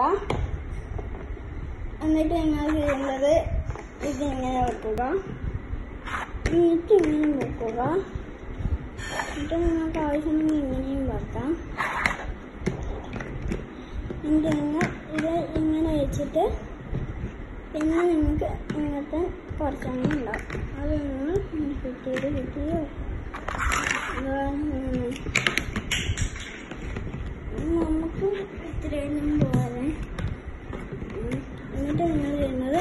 വെക്കുക. എന്നിട്ട് നിങ്ങൾ ചെയ്യുന്നത്? ഇതിങ്ങനെ വെക്കുക. എന്നിട്ട് ഇങ്ങനെ വെക്കുക. എന്നിട്ട് നിങ്ങൾക്ക് ആവശ്യമെങ്കിൽ ഇങ്ങനെയും വെക്കാം എന്നിട്ട് നിങ്ങൾ ഇത് ഇങ്ങനെ വെച്ചിട്ട് പിന്നെ നിങ്ങൾക്ക് ഇങ്ങനത്തെ കുറച്ചെണ്ണം ഉണ്ടാവും. അത് നിങ്ങൾ. അതാണ് ഇങ്ങനെ. നമുക്ക് ഇത്രയൊന്നും പോലെ. എന്നിട്ട് നിങ്ങൾ ചെയ്യുന്നത്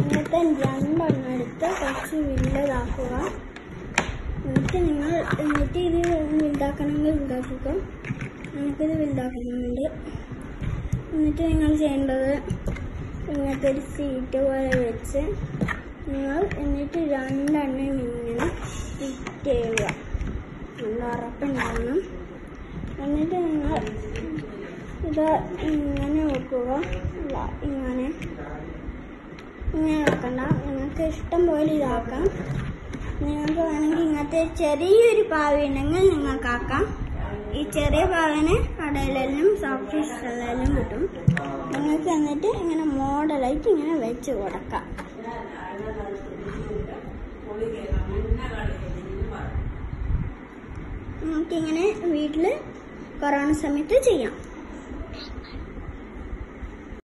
ഇങ്ങനത്തെ രണ്ടെണ്ണെടുത്ത് കുറച്ച് വലുതാക്കുക എന്നിട്ട് നിങ്ങൾ എന്നിട്ട് ഇത് വലുതാക്കണമെങ്കിൽ വലുതാക്കുക നമുക്കിത് വലുതാക്കുന്നുണ്ട് എന്നിട്ട് നിങ്ങൾ ചെയ്യേണ്ടത് ഇങ്ങനത്തെ ഒരു സീറ്റ് പോലെ വെച്ച് നിങ്ങൾ എന്നിട്ട് രണ്ടെണ്ണം ഇങ്ങനെ ഫിറ്റ് ചെയ്യുക. നല്ല ഉറപ്പുണ്ടാവണം എന്നിട്ട് നിങ്ങൾ ഇത് ഇങ്ങനെ നോക്കുക. അല്ല ഇങ്ങനെ. ഇങ്ങനെ ആക്കണ്ട നിങ്ങൾക്ക് ഇഷ്ടം പോലെ ഇതാക്കാം. നിങ്ങൾക്ക് വേണമെങ്കിൽ ഇങ്ങനത്തെ ചെറിയൊരു പാവ ഉണ്ടെങ്കിൽ നിങ്ങൾക്ക് ആക്കാം. ഈ ചെറിയ പാവന് കടയിലെല്ലാം സോഫ്റ്റ് സ്റ്റൈലെല്ലാം കിട്ടും. നിങ്ങൾക്ക് എന്നിട്ട് ഇങ്ങനെ മോഡലായിട്ട് ഇങ്ങനെ വെച്ച് കൊടുക്കാം. നമുക്കിങ്ങനെ വീട്ടിൽ കൊറോണ സമയത്ത് ചെയ്യാം.